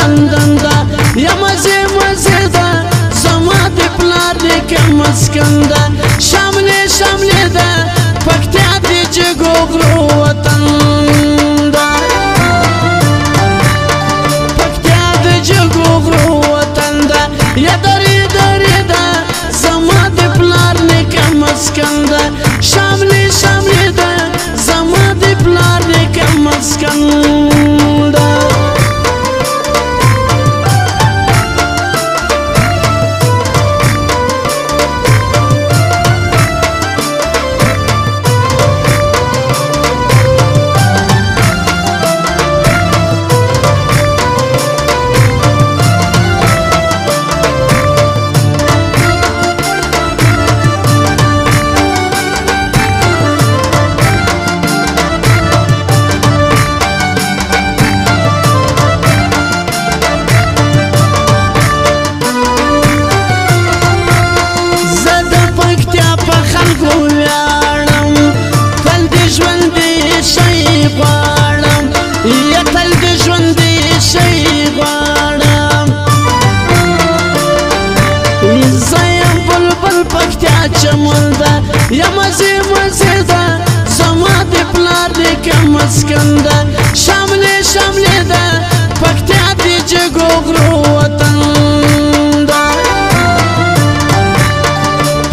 لندن دا یا مزه مزه دا زما د پلار د کم مسکن دا شامل شامل دا پکتیا د جګو غرو وطن دا پکتیا د جګو غرو وطن دا یا درې درې دا زما د پلار د کم مسکن دا شامل شامل دا زما د پلار د کم مسکن مولدا یا مزه مزه دا زما د پلار دې کم مسکندا شاملې شاملې دا پکتیا دې جګو غرو وطن دا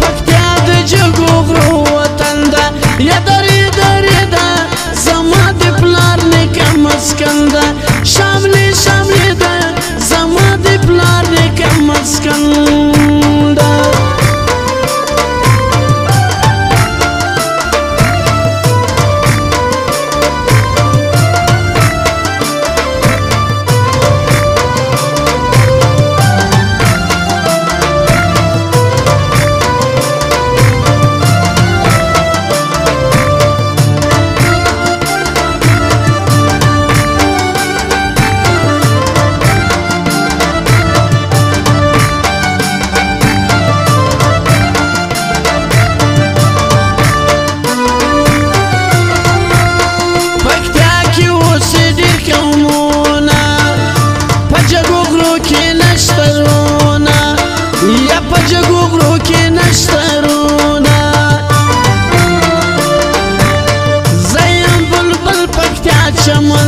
پکتیا دې جګو غرو وطن دا یا درې درې دا زما د پلار دې کم مسکندا someone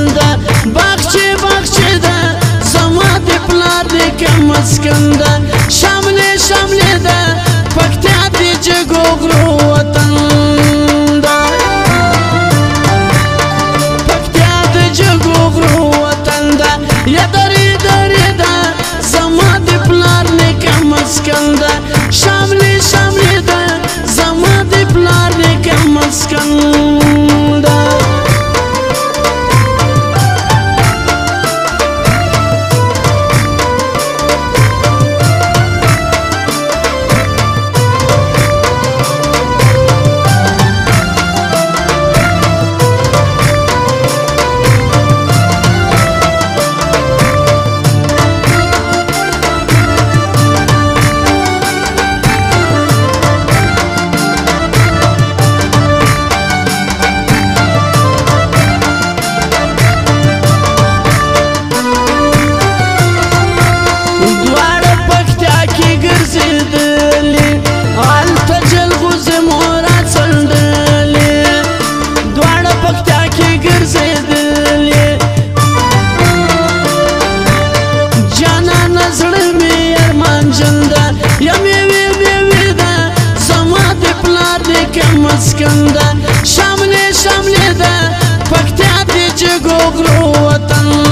اسکندر شملې شملې ده پکتیا دې چې ګوګرو وطن